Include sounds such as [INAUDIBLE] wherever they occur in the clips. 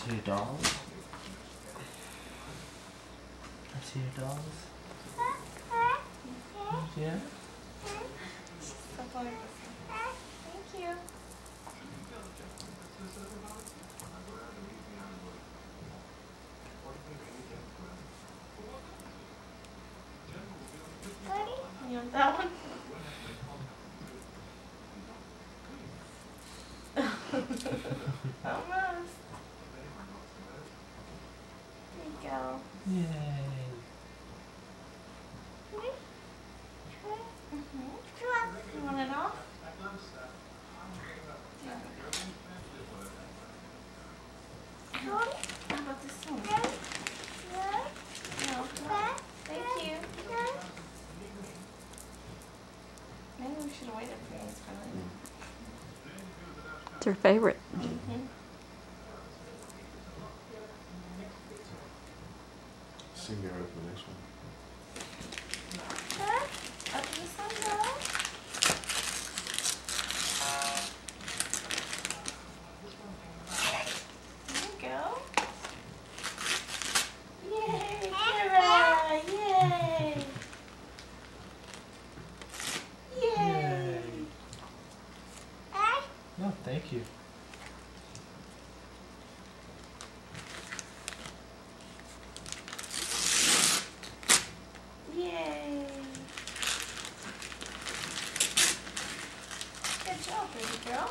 See your dolls? I see your dolls. Yeah? Thank you. You [LAUGHS] want that one? There [LAUGHS] you go. Yay. Mhm. You want it off? How about this one? No. Thank you. Maybe we should have waited for you. It's her favorite. Mhm. Sing me right for the next one. Up to this one, girl. There you go. Yay, Kira! Yay! Yay! No, thank you. Yay! Good job, baby girl.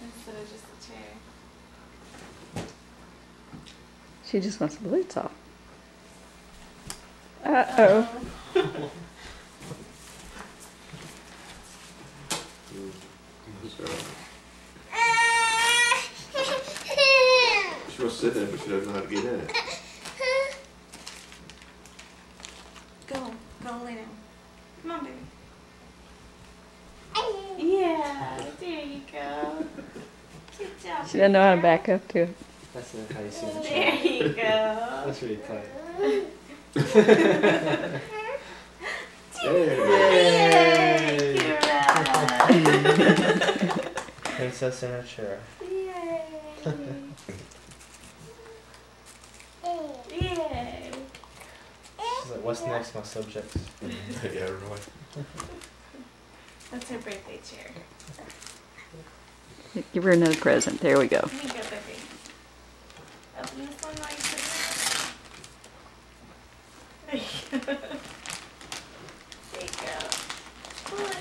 Instead of just a chair. She just wants the boots off. Uh oh. She wants to sit there, but she doesn't know how to get in it. Go, go lay down. Come on, baby. Yeah, there you go. Good job. She doesn't know how to back up to it. That's uh, how you see the There you go. [LAUGHS] That's really tight. [LAUGHS] Yay, Kira. Princess in a chair. Yay. Yay. She's like, what's next, my subjects? [LAUGHS] yeah, really. That's her birthday chair. Give her another present. There we go. Here you go, baby. Open this one while you sit there. There you go. There you go. Pull it.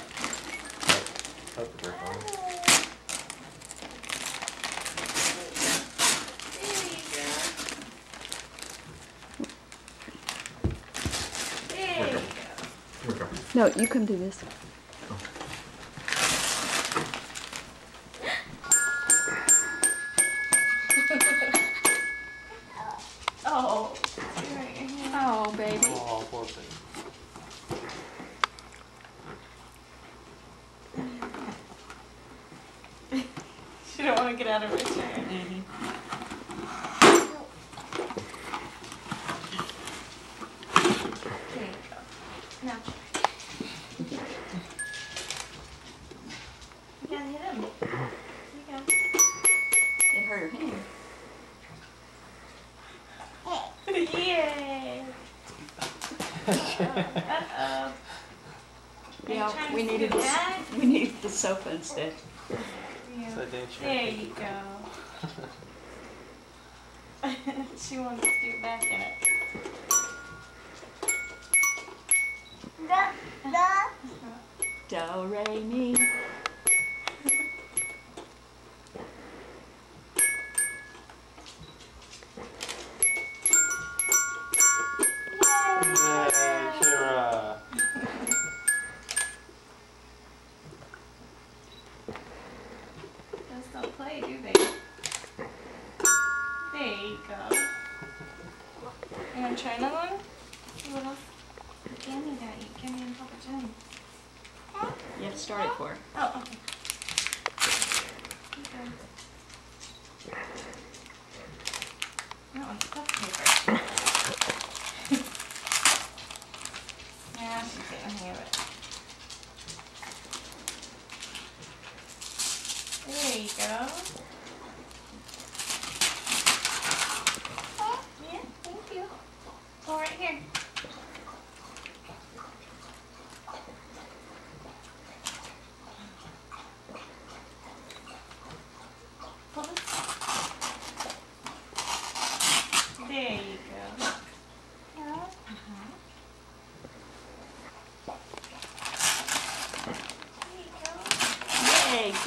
Hope you're fine. There you go. There you go. Here we go. No, you come do this. [LAUGHS] Oh, you're right here. Oh, baby. Oh, poor thing. [LAUGHS] She don't want to get out of her chair. Mm-hmm. Uh-oh. Yeah, we see needed the We needed the sofa instead. Yeah. So There you go. [LAUGHS] she wants to get back in it. Do, re, mi.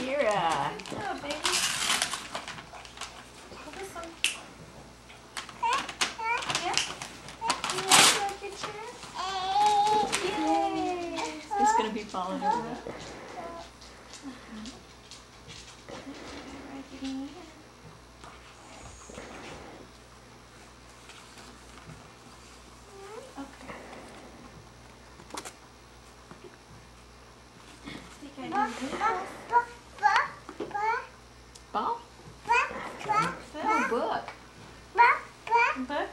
Kira. Baby. Oh, Pull this one. Yeah. You want to like your chair? Yay. It's gonna be falling over. Right in here. Okay. Think I need this? Ball? This? Oh, book. Book?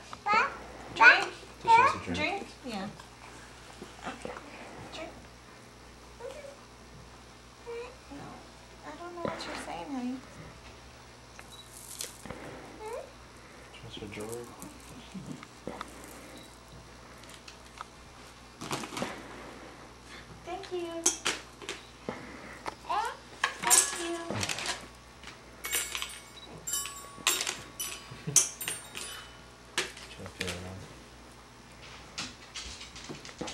Drink? Just wants a drink. Drink? Yeah. Okay. Drink? No. I don't know what you're saying, honey. She wants her jewelry. Thank you. Thank you. She wants to feel around.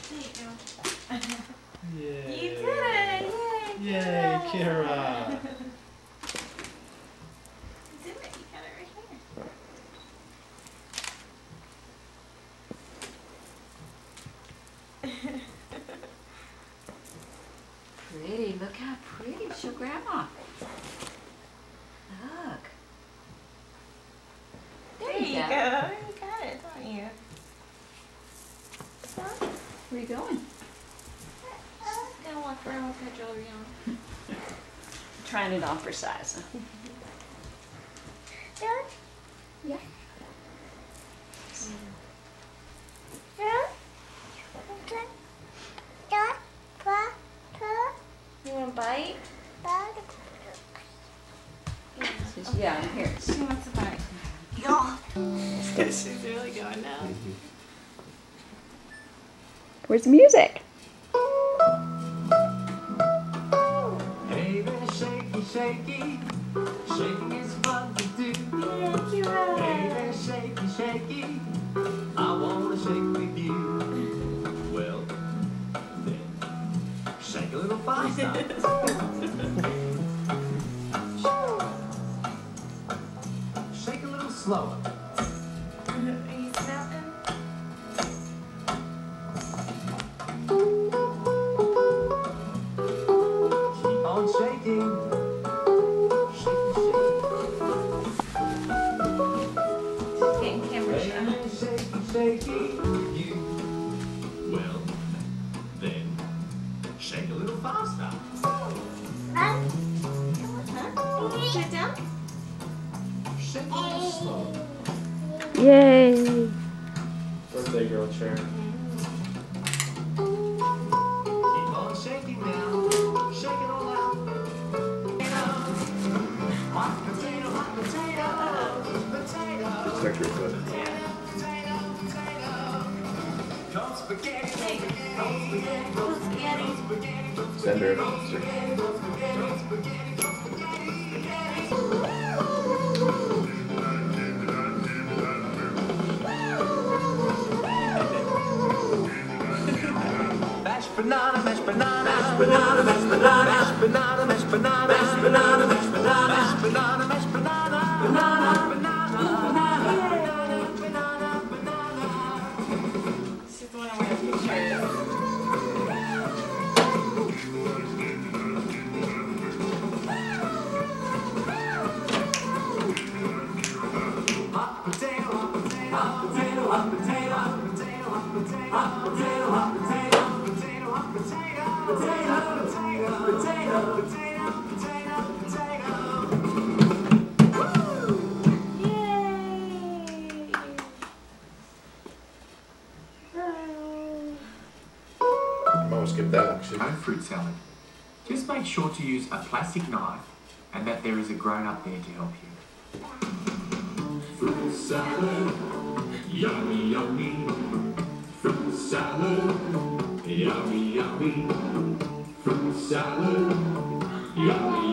There you go. Yay. You did it! Yay! Yay, Kira. Kira. You did it. You got it right here. Pretty. Look how pretty. Show grandma. Look. There you go. You got it, don't you? Huh? Where are you going? I'm Gonna walk around with my jewelry on. [LAUGHS] Trying it on for size. [LAUGHS] Where's the music? Hey there, shaky, shaky. Shaking is fun to do. Yeah, Hey Kira. there, shaky, shaky. I wanna shake with you. Well, then, shake a little faster. [LAUGHS] shaky, shaky. You. Well, then, shake a little faster. Huh? Sit down. Shake a little slower. Yay. Birthday girl chair. Keep on shaking now. Shake it all out. Hot potato, hot potato. Potato. Check your foot. Send her. Mash banana, mash banana, mash banana, mash banana, mash banana. I'll skip that. No fruit salad. Just make sure to use a plastic knife and that there is a grown up there to help you. Fruit salad, yummy, yummy. Fruit salad, yummy, yummy. Fruit salad, yummy, yummy.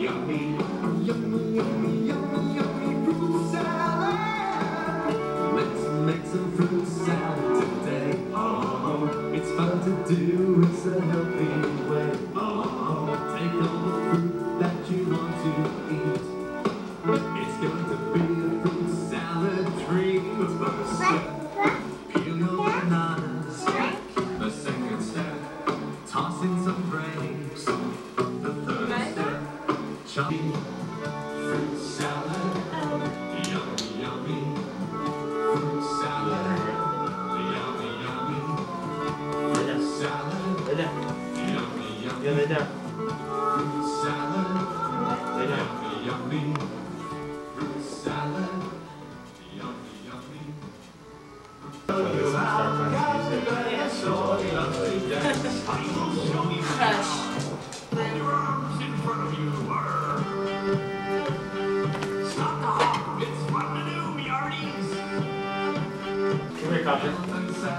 Come here.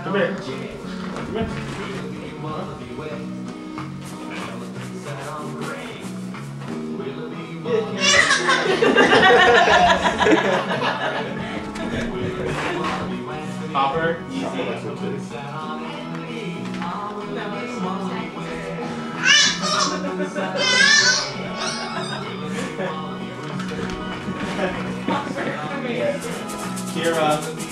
Come here. Kira.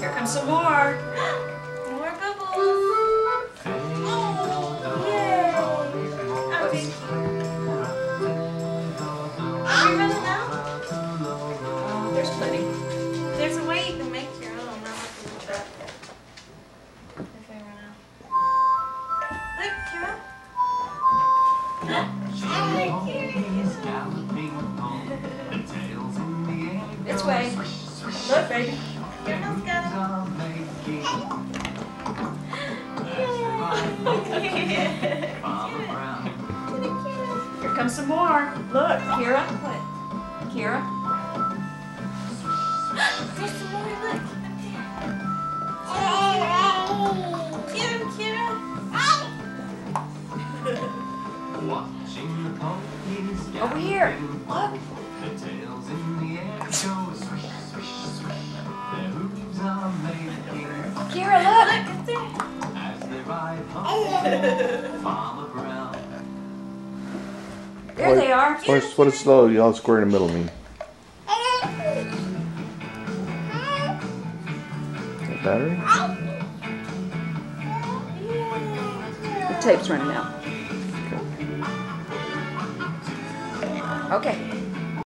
Here comes some more. way. Look, baby. Your nose got it. Here comes some more. Look, Kira. What? Kira. There's some more. Look. Over here. Look. The tails in the air. Home. Farmer Brown. There they are. What is, what is slow? Y'all square in the middle mean? That battery? The tape's running out. Okay.